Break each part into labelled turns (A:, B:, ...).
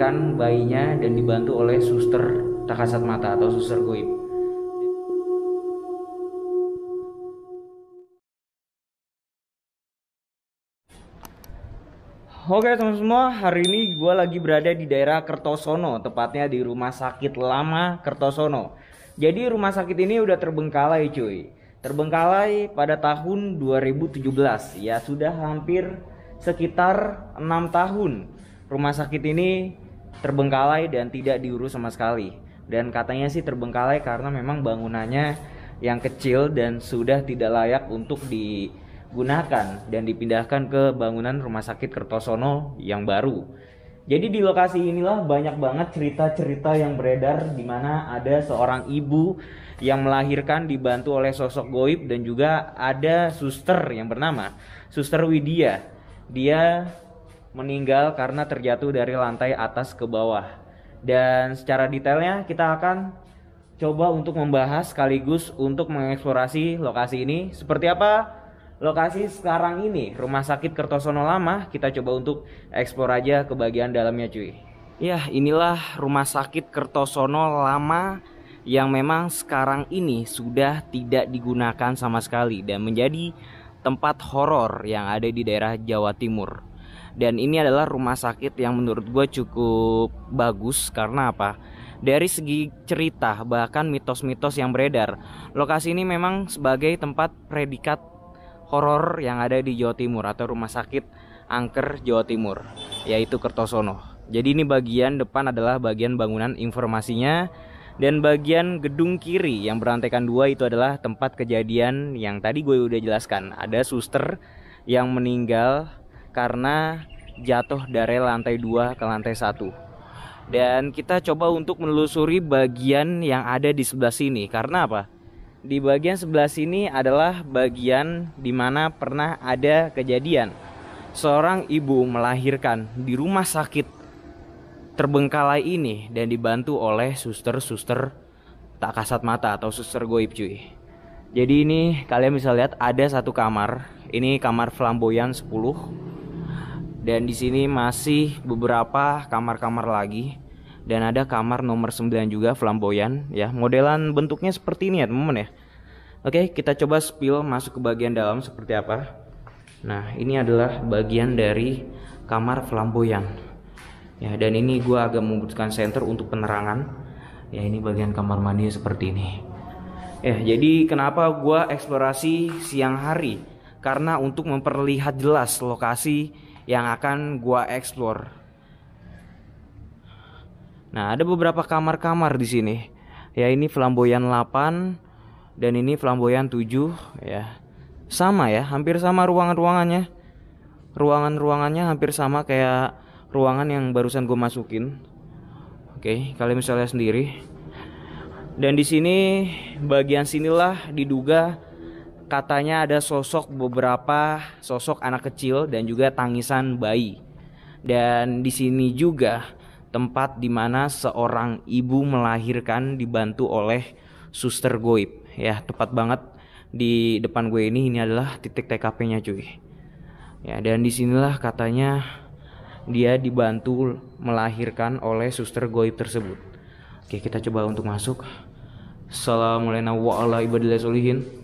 A: melahirkan bayinya dan dibantu oleh suster tak kasat mata atau suster goib. Oke teman semua, hari ini gue lagi berada di daerah Kertosono, tepatnya di Rumah Sakit Lama Kertosono. Jadi rumah sakit ini udah terbengkalai cuy. Terbengkalai pada tahun 2017, ya sudah hampir sekitar enam tahun. Rumah sakit ini terbengkalai dan tidak diurus sama sekali. Dan katanya sih terbengkalai karena memang bangunannya yang kecil dan sudah tidak layak untuk di gunakan dan dipindahkan ke bangunan rumah sakit Kertosono yang baru. Jadi di lokasi inilah banyak banget cerita-cerita yang beredar di mana ada seorang ibu yang melahirkan dibantu oleh sosok goib dan juga ada suster yang bernama Suster Widya. Dia meninggal karena terjatuh dari lantai atas ke bawah. Dan secara detailnya kita akan coba untuk membahas sekaligus untuk mengeksplorasi lokasi ini. Seperti apa lokasi sekarang ini? Rumah Sakit Kertosono Lama. Kita coba untuk eksplor aja ke bagian dalamnya cuy. Ya inilah Rumah Sakit Kertosono Lama yang memang sekarang ini sudah tidak digunakan sama sekali dan menjadi tempat horor yang ada di daerah Jawa Timur dan ini adalah rumah sakit yang menurut gue cukup bagus karena apa dari segi cerita bahkan mitos-mitos yang beredar lokasi ini memang sebagai tempat predikat horor yang ada di Jawa Timur atau rumah sakit angker Jawa Timur yaitu Kertosono. Jadi ini bagian depan adalah bagian bangunan informasinya dan bagian gedung kiri yang berantaikan dua itu adalah tempat kejadian yang tadi gue udah jelaskan. Ada suster yang meninggal karena jatuh dari lantai dua ke lantai satu. Dan kita coba untuk menelusuri bagian yang ada di sebelah sini karena apa? di bagian sebelah sini adalah bagian di mana pernah ada kejadian seorang ibu melahirkan di rumah sakit terbengkalai ini dan dibantu oleh suster-suster tak kasat mata atau suster goib cuy. Jadi ini kalian bisa lihat ada satu kamar. Ini kamar flamboyan 10. Dan di sini masih beberapa kamar-kamar lagi. Dan ada kamar nomor 9 juga flamboyan ya. Modelan bentuknya seperti ini ya teman-teman ya. Oke kita coba spill masuk ke bagian dalam seperti apa. Nah ini adalah bagian dari kamar flamboyan. Ya dan ini gue agak membutuhkan center untuk penerangan. Ya ini bagian kamar mandi seperti ini. Ya jadi kenapa gue eksplorasi siang hari? Karena untuk memperlihat jelas lokasi yang akan gue explore Nah, ada beberapa kamar-kamar di sini. Ya, ini flamboyan 8 dan ini flamboyan 7 ya. Sama ya, hampir sama ruangan-ruangannya. Ruangan-ruangannya hampir sama kayak ruangan yang barusan gue masukin. Oke, kalian bisa lihat sendiri. Dan di sini bagian sinilah diduga katanya ada sosok beberapa sosok anak kecil dan juga tangisan bayi. Dan di sini juga tempat di mana seorang ibu melahirkan dibantu oleh suster goib. Ya tepat banget. Di depan gue ini ini adalah titik TKP-nya cuy. Ya dan di sinilah katanya dia dibantu melahirkan oleh suster goib tersebut. Oke kita coba untuk masuk. Assalamualaikum warahmatullahi wabarakatuh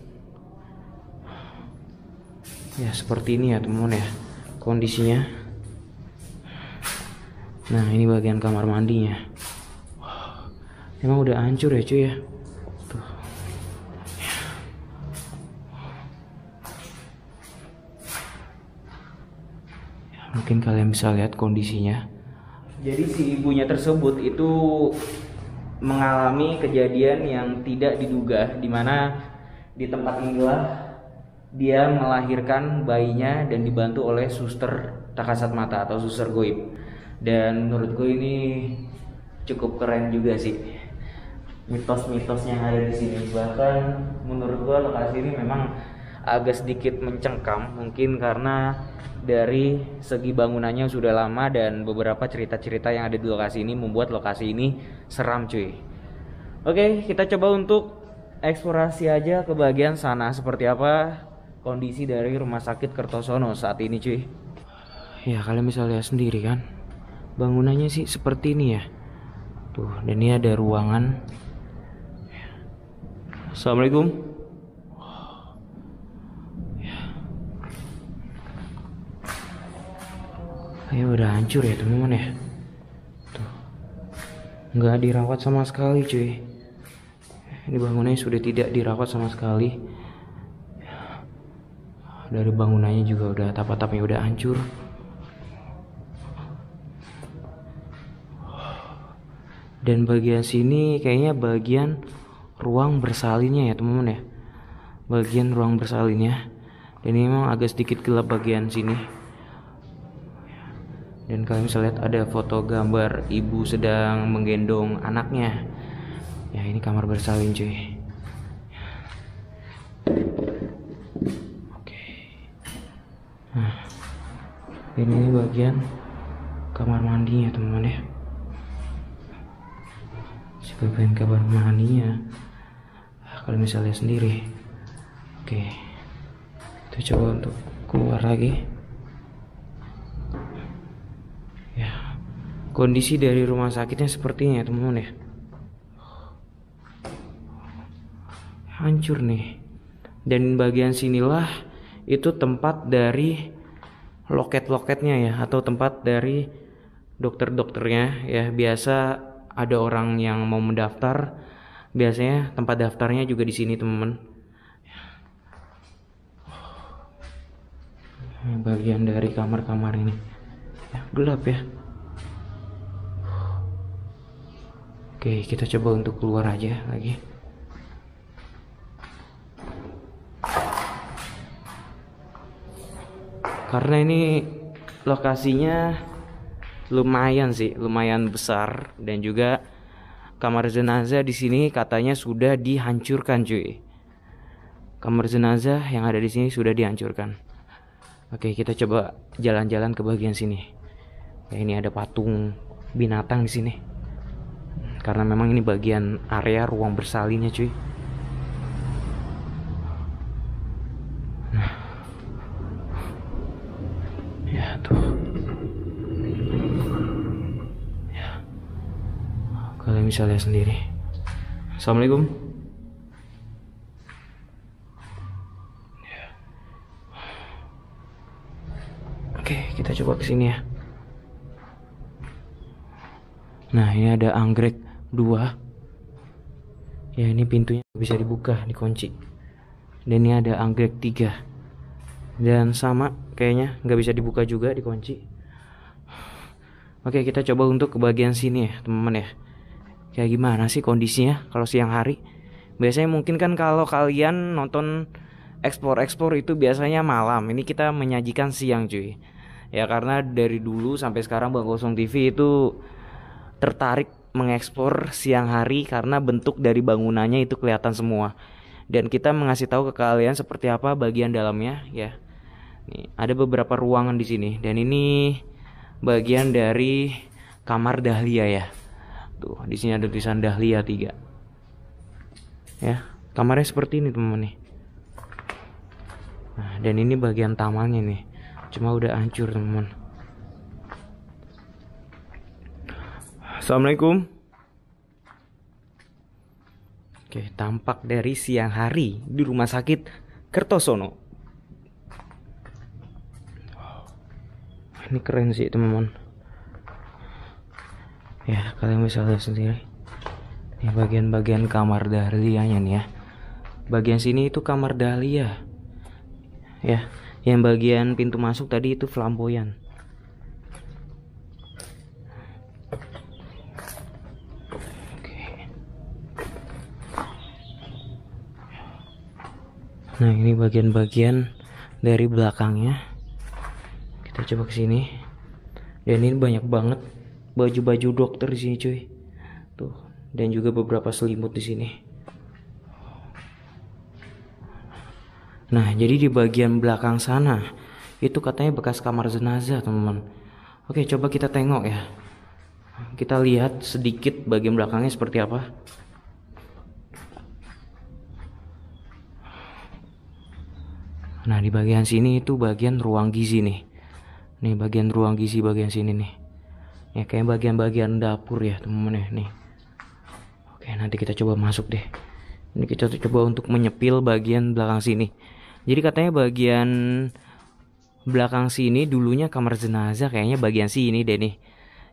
A: ya seperti ini ya teman-teman ya kondisinya Nah ini bagian kamar mandinya. Emang udah hancur ya cuy ya. Tuh. Ya, mungkin kalian bisa lihat kondisinya. Jadi si ibunya tersebut itu mengalami kejadian yang tidak diduga di mana di tempat inilah dia melahirkan bayinya dan dibantu oleh suster tak kasat mata atau suster goib. Dan menurutku ini cukup keren juga sih. Mitos-mitosnya yang ada di sini. Bahkan menurut gua lokasi ini memang agak sedikit mencengkam mungkin karena dari segi bangunannya sudah lama dan beberapa cerita-cerita yang ada di lokasi ini membuat lokasi ini seram cuy. Oke kita coba untuk eksplorasi aja ke bagian sana seperti apa kondisi dari rumah sakit Kertosono saat ini cuy. Ya kalian bisa lihat sendiri kan? Bangunannya sih seperti ini ya. Tuh dan ini ada ruangan. Assalamualaikum. Ayo udah hancur ya teman-teman ya. Tuh. Nggak dirawat sama sekali cuy. Ini bangunannya sudah tidak dirawat sama sekali Dari bangunannya juga udah tapak-tapaknya udah hancur. Dan bagian sini kayaknya bagian ruang bersalinnya ya teman-teman ya. Bagian ruang bersalinnya Dan ini memang agak sedikit gelap bagian sini. Dan kalian bisa lihat ada foto gambar ibu sedang menggendong anaknya. Ya ini kamar bersalin cuy oke nah ini bagian kamar mandinya teman-teman ya. Sebagian kamar mandinya kalian bisa lihat sendiri. Oke. Kita coba untuk keluar lagi. Kondisi dari rumah sakitnya sepertinya teman-teman ya. Hancur nih. Dan bagian sinilah itu tempat dari loket-loketnya ya atau tempat dari dokter-dokternya ya. Biasa ada orang yang mau mendaftar. Biasanya tempat daftarnya juga di sini teman-teman. Bagian dari kamar-kamar ini. Ya, gelap ya. Oke, kita coba untuk keluar aja lagi. Karena ini lokasinya lumayan sih, lumayan besar dan juga kamar jenazah di sini katanya sudah dihancurkan, cuy. Kamar jenazah yang ada di sini sudah dihancurkan. Oke, kita coba jalan-jalan ke bagian sini. Ya, ini ada patung binatang di sini karena memang ini bagian area ruang bersalinnya cuy nah ya tuh ya. Kalian bisa lihat sendiri. Assalamualaikum. Ya. oke kita coba ke sini ya. Nah ini ada anggrek dua. Ya ini pintunya bisa dibuka dikunci. Dan ini ada anggrek tiga dan sama kayaknya nggak bisa dibuka juga dikunci. Oke kita coba untuk ke bagian sini ya teman-teman ya. Kayak gimana sih kondisinya kalau siang hari? Biasanya mungkin kan kalau kalian nonton ekspor-ekspor itu biasanya malam. Ini kita menyajikan siang cuy. Ya karena dari dulu sampai sekarang Bang Kosong TV itu tertarik mengeksplor siang hari karena bentuk dari bangunannya itu kelihatan semua. Dan kita mengasih tahu ke kalian seperti apa bagian dalamnya ya. Nih, ada beberapa ruangan di sini dan ini bagian dari kamar Dahlia ya. Tuh, di sini ada tulisan Dahlia 3. Ya, kamarnya seperti ini teman-teman nih. Nah, dan ini bagian tamannya nih. Cuma udah hancur teman-teman. Assalamualaikum. Oke, tampak dari siang hari di rumah sakit Kertosono. Ini keren sih teman-teman. Ya, kalian bisa lihat sendiri. Ini bagian-bagian kamar Dahlianya nih ya. Bagian sini itu kamar Dahlia. Ya, yang bagian pintu masuk tadi itu flamboyan. Nah ini bagian-bagian dari belakangnya. Coba ke sini. Dan ini banyak banget baju-baju dokter di sini cuy. Tuh dan juga beberapa selimut di sini. Nah jadi di bagian belakang sana itu katanya bekas kamar jenazah teman-teman. Oke coba kita tengok ya. Kita lihat sedikit bagian belakangnya seperti apa. Nah, di bagian sini itu bagian ruang gizi nih. Nih bagian ruang gizi bagian sini nih. Ya kayak bagian-bagian dapur ya teman-teman ya nih. Oke nanti kita coba masuk deh. Ini kita coba untuk menyepil bagian belakang sini. Jadi katanya bagian belakang sini dulunya kamar jenazah kayaknya bagian sini deh nih.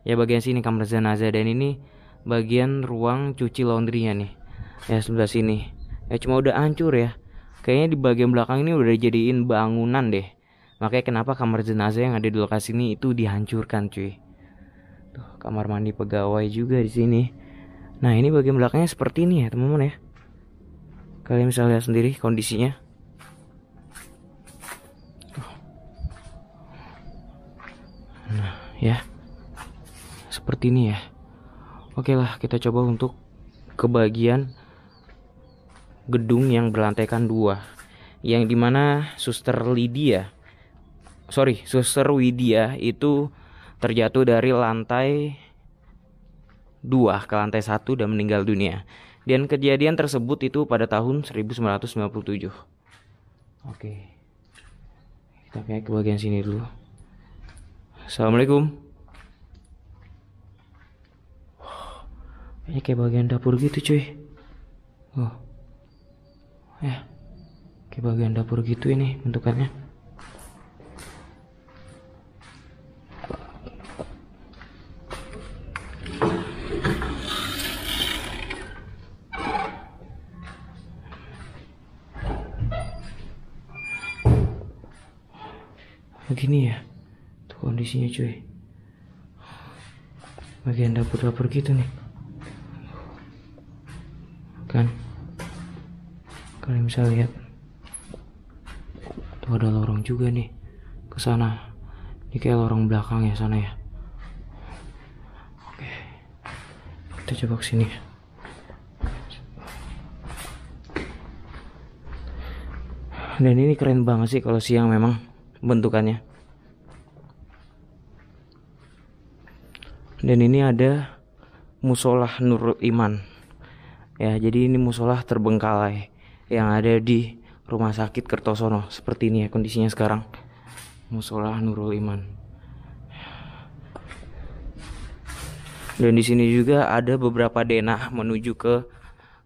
A: Ya bagian sini kamar jenazah. Dan ini bagian ruang cuci laundrynya nih. Ya sebelah sini. Ya cuma udah hancur ya. Kayaknya di bagian belakang ini udah dijadiin bangunan deh makanya kenapa kamar jenazah yang ada di lokasi ini itu dihancurkan cuy? Tuh kamar mandi pegawai juga di sini. Nah ini bagian belakangnya seperti ini ya teman-teman ya. Kalian bisa lihat sendiri kondisinya. Ya. Seperti ini ya. Oke lah kita coba untuk ke bagian gedung yang berlantaikan dua. Yang di mana suster Lydia sorry suster Widya itu terjatuh dari lantai dua ke lantai satu dan meninggal dunia dan kejadian tersebut itu pada tahun 1997 oke kita kayak ke bagian sini dulu Assalamualaikum. Ini kayak bagian dapur gitu cuy. Oh. Ya. Kayak bagian dapur gitu ini bentukannya. Begini ya kondisinya cuy. Bagian dapur-dapur gitu nih. Kan? Kalian bisa lihat. Tuh ada lorong juga nih ke sana. Ini kayak lorong belakang ya sana ya. Oke kita coba ke sini dan ini keren banget sih kalau siang memang bentukannya. Dan ini ada musolah Nurul Iman. Ya jadi ini musolah terbengkalai yang ada di rumah sakit Kertosono. Seperti ini ya kondisinya sekarang. Musolah Nurul Iman. Dan di sini juga ada beberapa denah menuju ke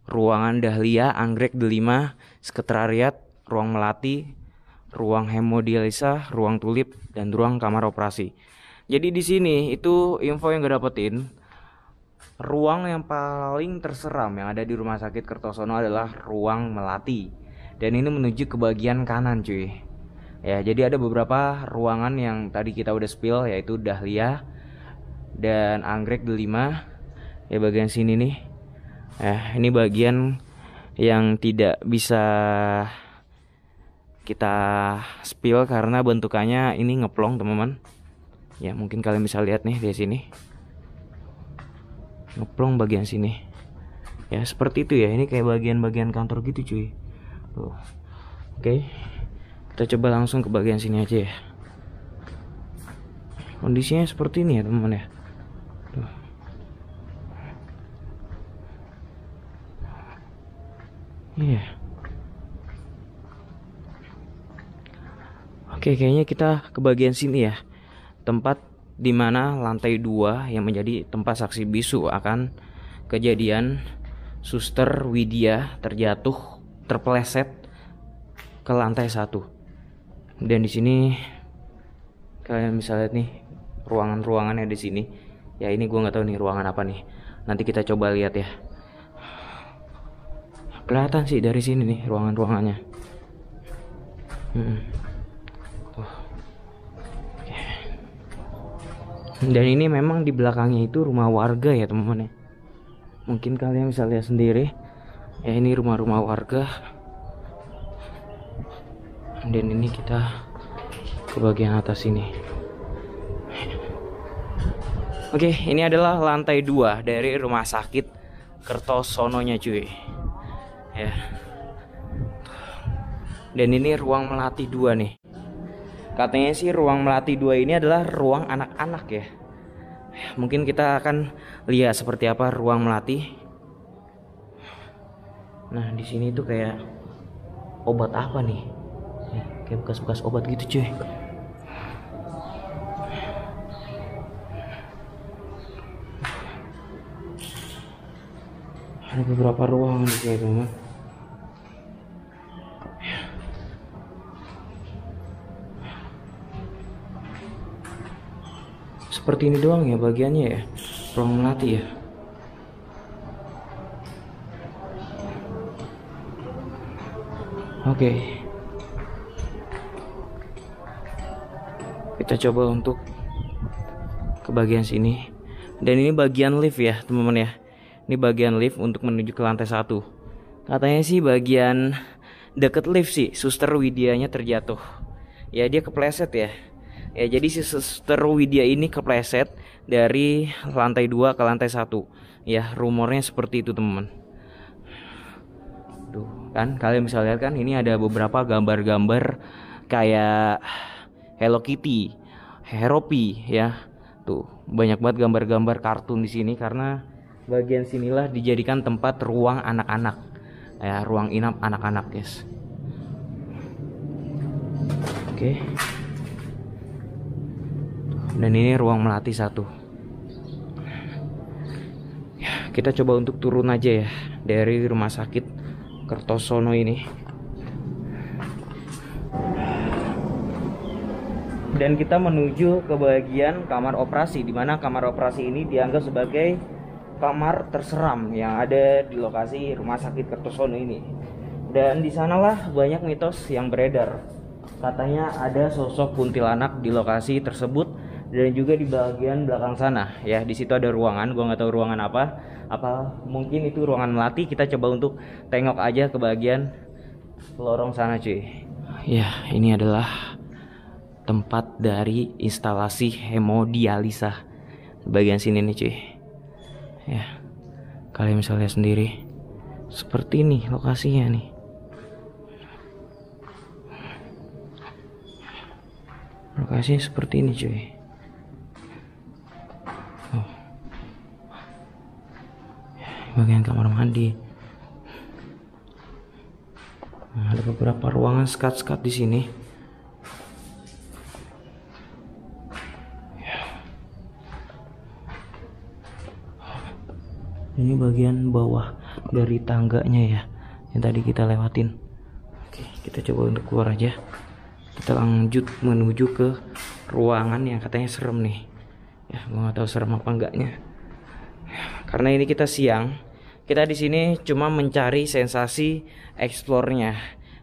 A: ruangan Dahlia Anggrek Delima sekretariat ruang melati ruang hemodialisa ruang tulip dan ruang kamar operasi. Jadi di sini itu info yang gue dapetin ruang yang paling terseram yang ada di rumah sakit Kertosono adalah ruang melati. Dan ini menuju ke bagian kanan cuy. Ya jadi ada beberapa ruangan yang tadi kita udah spill yaitu Dahlia dan anggrek delima. Ya bagian sini nih. Ya ini bagian yang tidak bisa kita spill karena bentukannya ini ngeplong teman-teman. Ya mungkin kalian bisa lihat nih di sini. Ngeplong bagian sini. Ya seperti itu ya. Ini kayak bagian-bagian kantor gitu cuy. Oke. Kita coba langsung ke bagian sini aja ya. Kondisinya seperti ini ya teman-teman ya. Tuh. Iya Oke, kayaknya kita ke bagian sini ya. Tempat di mana lantai dua yang menjadi tempat saksi bisu akan kejadian Suster Widya terjatuh terpeleset ke lantai satu. Dan di sini kalian bisa lihat nih ruangan-ruangannya di sini. Ya ini gue nggak tahu nih ruangan apa nih. Nanti kita coba lihat ya. Kelihatan sih dari sini nih ruangan-ruangannya. Hmm. Dan ini memang di belakangnya itu rumah warga ya teman-teman ya. Mungkin kalian bisa lihat sendiri. Ya ini rumah-rumah warga. Dan ini kita ke bagian atas ini. Oke ini adalah lantai dua dari rumah sakit Kertosononya cuy. Ya. Dan ini ruang melati dua nih Katanya sih ruang Melati dua ini adalah ruang anak-anak ya. Mungkin kita akan lihat seperti apa ruang Melati. Nah, di sini tuh kayak obat apa nih? Kayak bekas-bekas obat gitu, cuy. Ada beberapa ruangan di sini. Seperti ini doang ya bagiannya ya. Ruang melatih ya. Oke. Kita coba untuk ke bagian sini. Dan ini bagian lift ya teman-teman ya. Ini bagian lift untuk menuju ke lantai satu. Katanya sih bagian deket lift sih suster Widianya terjatuh. Ya dia kepleset ya ya jadi si suster Widya ini kepleset dari lantai 2 ke lantai satu. Ya rumornya seperti itu teman-teman. Tuh kan kalian bisa lihat kan ini ada beberapa gambar-gambar kayak Hello Kitty Heropi ya. Tuh banyak banget gambar-gambar kartun di sini karena bagian sinilah dijadikan tempat ruang anak-anak. Ya ruang inap anak-anak guys. Oke dan ini ruang melati satu ya kita coba untuk turun aja ya dari rumah sakit Kertosono ini dan kita menuju ke bagian kamar operasi di mana kamar operasi ini dianggap sebagai kamar terseram yang ada di lokasi rumah sakit Kertosono ini. Dan di sanalah banyak mitos yang beredar. Katanya ada sosok kuntilanak di lokasi tersebut dan juga di bagian belakang sana. Ya di situ ada ruangan. Gua nggak tahu ruangan apa. Apa mungkin itu ruangan melati? Kita coba untuk tengok aja ke bagian lorong sana cuy. Ya ini adalah tempat dari instalasi hemodialisa. Bagian sini nih cuy. Ya kalian bisa lihat sendiri. Seperti ini lokasinya nih. Lokasinya seperti ini cuy bagian kamar mandi. Nah, ada beberapa ruangan skat-skat di sini. Ini bagian bawah dari tangganya ya yang tadi kita lewatin. Oke kita coba untuk keluar aja. Kita lanjut menuju ke ruangan yang katanya serem nih. Ya gua nggak tahu serem apa enggaknya karena ini kita siang kita di sini cuma mencari sensasi eksplornya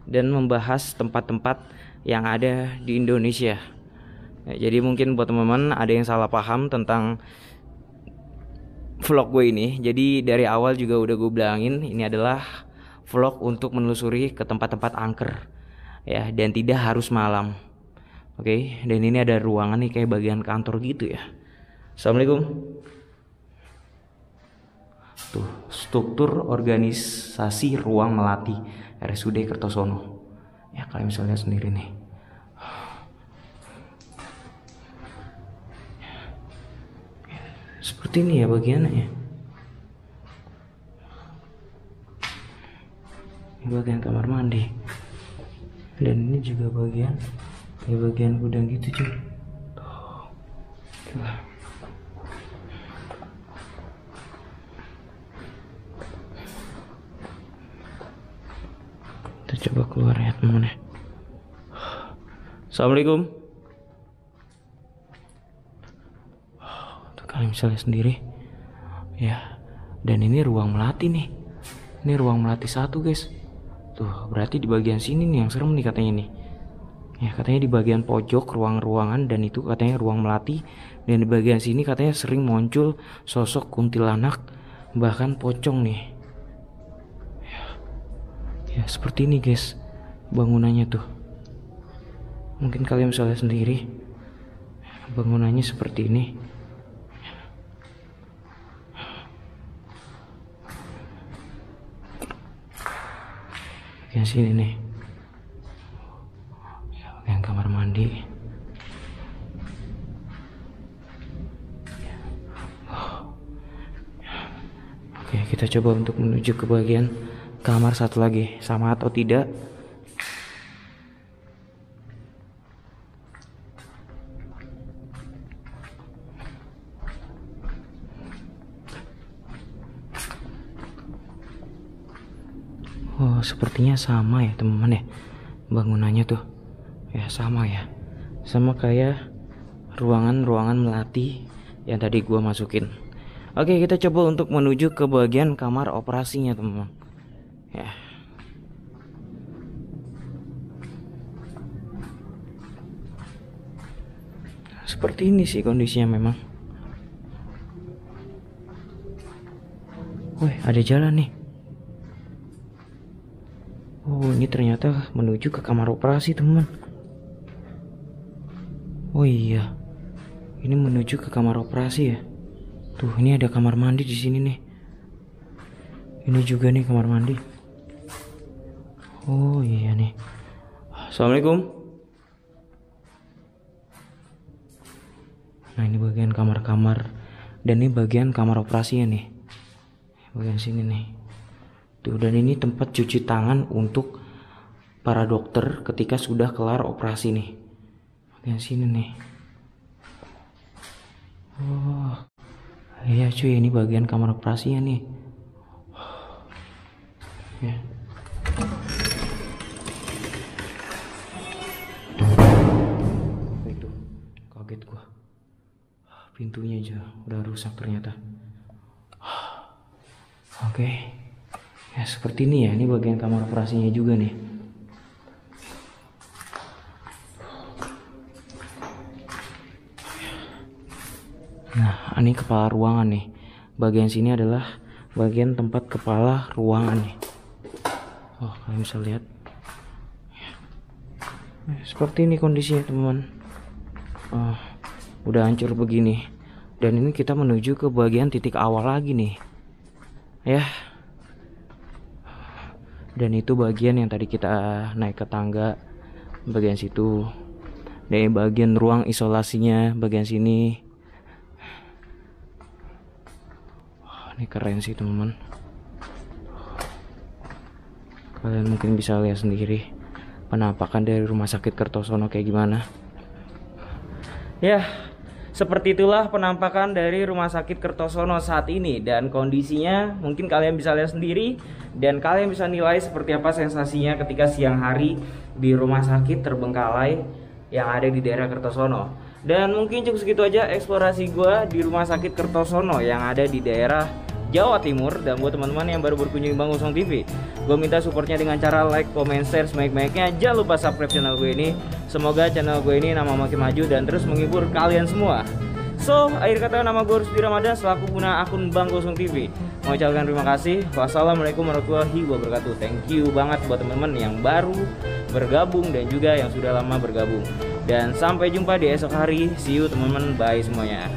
A: dan membahas tempat-tempat yang ada di Indonesia ya, jadi mungkin buat teman-teman ada yang salah paham tentang vlog gue ini. Jadi dari awal juga udah gue bilangin ini adalah vlog untuk menelusuri ke tempat-tempat angker ya dan tidak harus malam. Oke, okay? dan ini ada ruangan nih kayak bagian kantor gitu ya. Assalamualaikum. Tuh, struktur organisasi ruang melati RSUD Kertosono. Ya, kalian bisa lihat sendiri nih. seperti ini ya bagiannya ini bagian kamar mandi. Dan ini juga bagian ya bagian gudang gitu cuy tuh. Kita coba keluar ya teman ya Assalamualaikum. Kalian bisa lihat sendiri ya dan ini ruang melati nih. Ini ruang melati satu guys. Tuh berarti di bagian sini nih yang serem nih katanya nih. Ya katanya di bagian pojok ruang-ruangan dan itu katanya ruang melati. Dan di bagian sini katanya sering muncul sosok kuntilanak bahkan pocong nih. Ya, ya seperti ini guys bangunannya tuh mungkin kalian bisa lihat sendiri. Bangunannya seperti ini. Bagian sini nih. Yang kamar mandi. Oke kita coba untuk menuju ke bagian kamar satu lagi. Sama atau tidak sepertinya sama ya teman-teman ya. Bangunannya tuh ya sama ya. Sama kayak ruangan-ruangan melati yang tadi gua masukin. Oke kita coba untuk menuju ke bagian kamar operasinya teman-teman. Ya. Seperti ini sih kondisinya memang. Wih ada jalan nih Oh ini ternyata menuju ke kamar operasi teman. Oh iya Ini menuju ke kamar operasi ya? Tuh ini ada kamar mandi di sini nih. Ini juga nih kamar mandi. Oh iya nih. Assalamualaikum. Nah ini bagian kamar-kamar Dan ini bagian kamar operasinya nih. Bagian sini nih Tuh dan ini tempat cuci tangan untuk para dokter ketika sudah kelar operasi nih. Bagian sini nih. Oh. Iya cuy, ini bagian kamar operasinya nih. Ya. Itu kaget gua. Pintunya aja udah rusak ternyata. Oke. Ya seperti ini ya, ini bagian kamar operasinya juga nih. Nah, ini kepala ruangan nih. Bagian sini adalah bagian tempat kepala ruangan nih. Oh, kalian bisa lihat. Ya, seperti ini kondisinya teman. Oh, udah hancur begini. Dan ini kita menuju ke bagian titik awal lagi nih. Ya, dan itu bagian yang tadi kita naik ke tangga bagian situ. Dan bagian ruang isolasinya bagian sini. Ini keren sih teman-teman. Kalian mungkin bisa lihat sendiri penampakan dari rumah sakit Kertosono kayak gimana. Ya seperti itulah penampakan dari Rumah Sakit Kertosono saat ini dan kondisinya mungkin kalian bisa lihat sendiri dan kalian bisa nilai seperti apa sensasinya ketika siang hari di rumah sakit terbengkalai yang ada di daerah Kertosono. Dan mungkin cukup segitu aja eksplorasi gue di Rumah Sakit Kertosono yang ada di daerah Jawa Timur dan buat teman-teman yang baru berkunjung Bang Usong TV gue minta supportnya dengan cara like, comment, share sebaik-baiknya jangan lupa subscribe channel gue ini Semoga channel gue ini nama makin maju dan terus menghibur kalian semua. So, akhir kata nama gue Rusdi Ramadan selaku guna akun Bang Gosong TV. Mengucapkan terima kasih. Wassalamualaikum warahmatullahi wabarakatuh. Thank you banget buat teman-teman yang baru bergabung dan juga yang sudah lama bergabung. Dan sampai jumpa di esok hari. See you teman-teman. Bye semuanya.